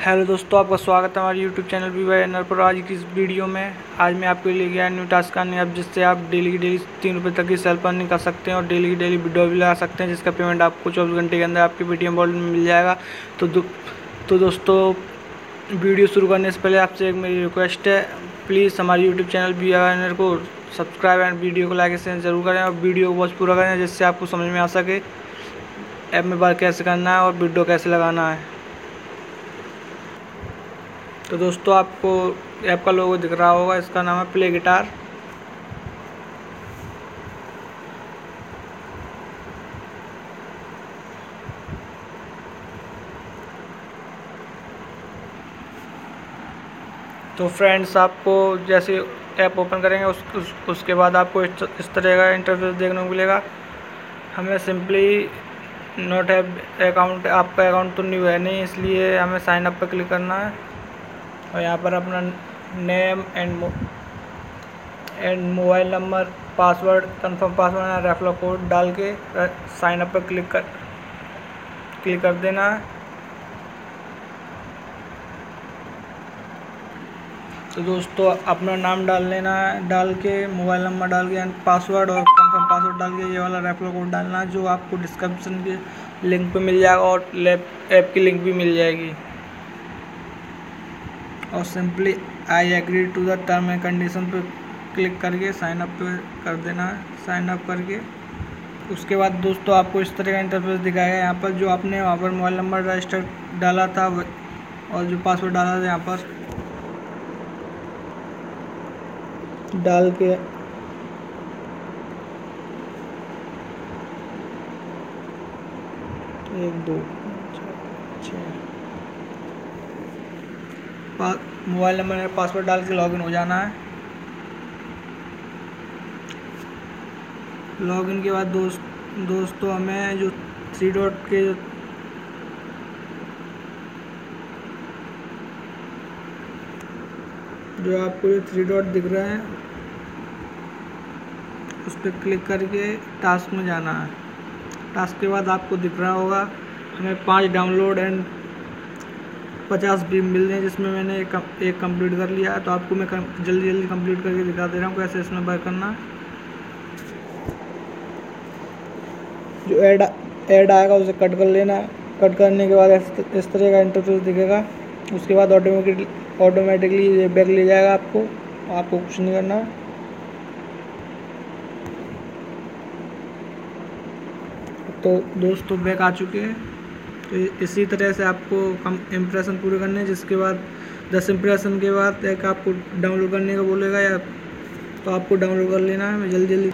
Hello दोस्तों आपका स्वागत है हमारे यूट्यूब चैनल वी वाई एनर पर। आज की इस वीडियो में आज मैं आपके लिए गया न्यू टास्क करने। अब जिससे आप डेली की डेली तीन रुपये तक की सेल्फ अर्निंग कर सकते हैं और डेली की डेली वीडियो भी लगा सकते हैं जिसका पेमेंट आपको चौबीस घंटे के अंदर आपके पेटीएम वॉलेट में मिल जाएगा। तो दो, तो दोस्तों वीडियो शुरू करने से पहले आपसे एक मेरी रिक्वेस्ट है। प्लीज़ हमारे यूट्यूब चैनल वी वाई एनर को सब्सक्राइब एंड वीडियो को लाइक शेयर ज़रूर करें और वीडियो को वॉच पूरा करें जिससे आपको समझ में आ सके ऐप में बात कैसे करना है और वीडियो कैसे लगाना है। तो दोस्तों आपको ऐप का लोगो दिख रहा होगा इसका नाम है प्ले गिटार। तो फ्रेंड्स आपको जैसे ऐप ओपन करेंगे उस, उस उसके बाद आपको इस, तरह का इंटरफेस देखने को मिलेगा। हमें सिंपली नोट है अकाउंट आपका अकाउंट तो न्यू है नहीं इसलिए हमें साइन अप पर क्लिक करना है। और यहाँ पर अपना name and and mobile number password confirm password refer code डाल के साइन अप पर क्लिक कर क्लिक कर देना। है तो दोस्तों, अपना नाम डाल लेना है डाल के मोबाइल नंबर डाल के एंड पासवर्ड और कंफर्म पासवर्ड डाल के ये वाला रेफर कोड डालना, जो आपको डिस्क्रिप्शन के लिंक पे मिल जाएगा और लैप ऐप की लिंक भी मिल जाएगी। और simply I agree to the term and condition पे क्लिक करके साइन अप कर देना साइन अप करके। उसके बाद दोस्तों आपको इस तरह का इंटरफेस दिखाएगा यहाँ पर जो आपने वहाँ पर मोबाइल नंबर रजिस्टर डाला था और जो पासवर्ड डाला था यहाँ पर। डाल के। एक, दो छः मोबाइल नंबर में पासवर्ड डाल के लॉगिन हो जाना है। लॉगिन के बाद दोस्त, दोस्तों हमें जो थ्री डॉट के जो आपको ये थ्री डॉट दिख रहा है, उस पर क्लिक करके टास्क में जाना है। टास्क के बाद आपको दिख रहा होगा, हमें पाँच डाउनलोड एंड पचास बीम मिल रहे हैं, जिसमें मैंने एक एक कंप्लीट कर लिया है। तो आपको मैं जल्दी जल्दी कंप्लीट करके दिखा दे रहा हूँ कैसे इसमें वर्क करना। जो एड एड आएगा उसे कट कर लेना कट करने के बाद इस तरह का इंटरफेस दिखेगा। उसके बाद ऑटोमेटिकली ऑटोमेटिकली ये बैग ले जाएगा आपको। आपको कुछ नहीं करना। तो दोस्तों बैग आ चुके हैं। तो इसी तरह से आपको कम इम्प्रेशन पूरे करने जिसके बाद दस इम्प्रेशन के बाद एक आपको डाउनलोड करने का बोलेगा या तो आपको डाउनलोड कर लेना है जल्दी जल्दी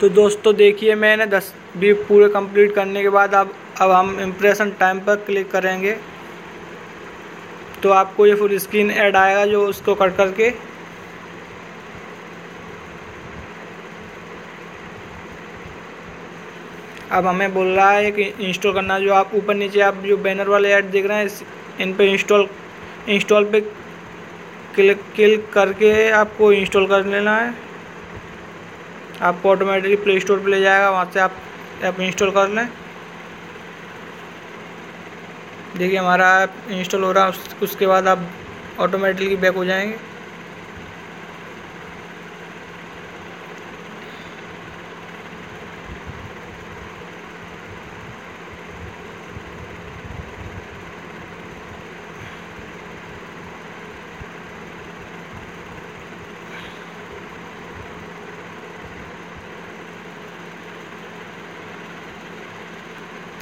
तो दोस्तों देखिए मैंने दस भी पूरे कंप्लीट करने के बाद अब अब हम इम्प्रेशन टाइम पर क्लिक करेंगे। तो आपको ये फुल स्क्रीन ऐड आएगा जो उसको कट करके। अब हमें बोल रहा है कि इंस्टॉल करना जो आप ऊपर नीचे आप जो बैनर वाले ऐड देख रहे हैं इन पे इंस्टॉल इंस्टॉल पे क्लिक क्लिक करके आपको इंस्टॉल कर लेना है। आपको ऑटोमेटिकली प्ले स्टोर पर ले जाएगा। वहाँ से आप ऐप इंस्टॉल कर लें। देखिए हमारा ऐप इंस्टॉल हो रहा है उसके बाद आप ऑटोमेटिकली बैक हो जाएँगे।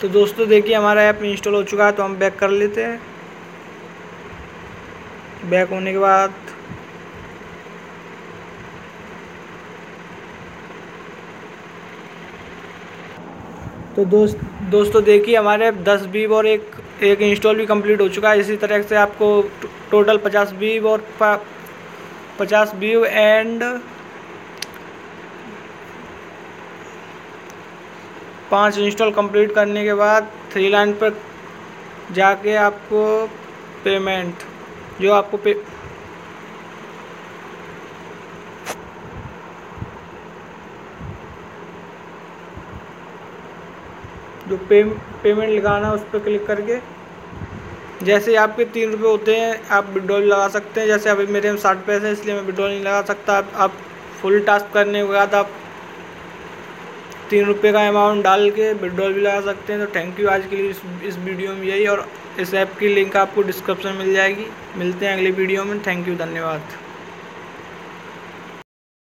तो दोस्तों, देखिए हमारा ऐप इंस्टॉल हो चुका है तो हम बैक कर लेते हैं। बैक होने के बाद तो दोस्त, दोस्तों, देखिए हमारे ऐप दस बीब और एक एक इंस्टॉल भी कंप्लीट हो चुका है। इसी तरह से आपको टोटल पचास बीब और पचास बीब एंड पाँच इंस्टॉल कंप्लीट करने के बाद थ्री लाइन पर जाके आपको पेमेंट जो आपको पे जो पे पेमेंट लगाना है उस पर क्लिक करके। जैसे आपके तीन रुपये होते हैं आप विड्रॉल लगा सकते हैं। जैसे अभी मेरे में साठ पैसे हैं इसलिए मैं विड्रॉल नहीं लगा सकता। आप, आप फुल टास्क करने के बाद आप तीन रुपये का अमाउंट डाल के विड्रॉल भी लगा सकते हैं। तो थैंक यू आज के लिए इस, इस वीडियो में यही और इस ऐप की लिंक आपको डिस्क्रिप्शन मिल जाएगी। मिलते हैं अगले वीडियो में। थैंक यू धन्यवाद।